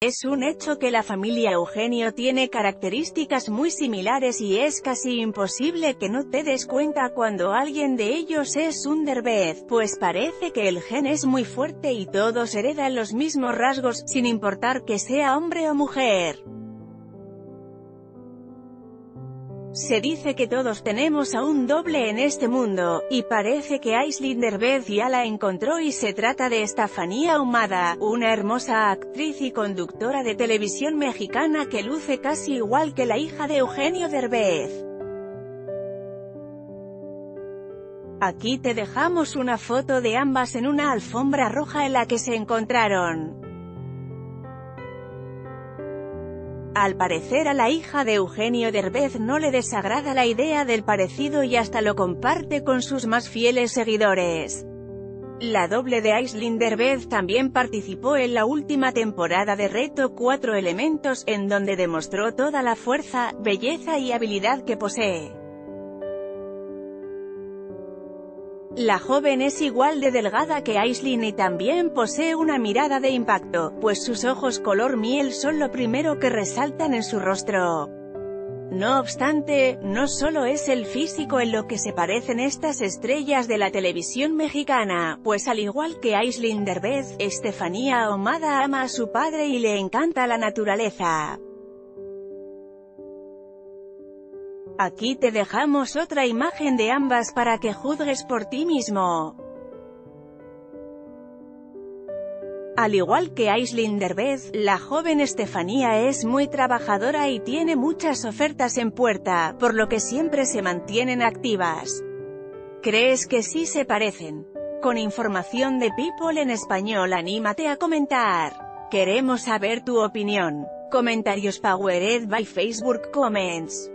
Es un hecho que la familia Eugenio tiene características muy similares y es casi imposible que no te des cuenta cuando alguien de ellos es un derbez, pues parece que el gen es muy fuerte y todos heredan los mismos rasgos, sin importar que sea hombre o mujer. Se dice que todos tenemos a un doble en este mundo, y parece que Aislinn Derbez ya la encontró y se trata de Estefanía Humada, una hermosa actriz y conductora de televisión mexicana que luce casi igual que la hija de Eugenio Derbez. Aquí te dejamos una foto de ambas en una alfombra roja en la que se encontraron. Al parecer a la hija de Eugenio Derbez no le desagrada la idea del parecido y hasta lo comparte con sus más fieles seguidores. La doble de Aislinn Derbez también participó en la última temporada de Reto Cuatro Elementos, en donde demostró toda la fuerza, belleza y habilidad que posee. La joven es igual de delgada que Aislinn y también posee una mirada de impacto, pues sus ojos color miel son lo primero que resaltan en su rostro. No obstante, no solo es el físico en lo que se parecen estas estrellas de la televisión mexicana, pues al igual que Aislinn Derbez, Estefanía Ahumada ama a su padre y le encanta la naturaleza. Aquí te dejamos otra imagen de ambas para que juzgues por ti mismo. Al igual que Aislinn Derbez, la joven Estefanía es muy trabajadora y tiene muchas ofertas en puerta, por lo que siempre se mantienen activas. ¿Crees que sí se parecen? Con información de People en español anímate a comentar. Queremos saber tu opinión. Comentarios Powered by Facebook Comments.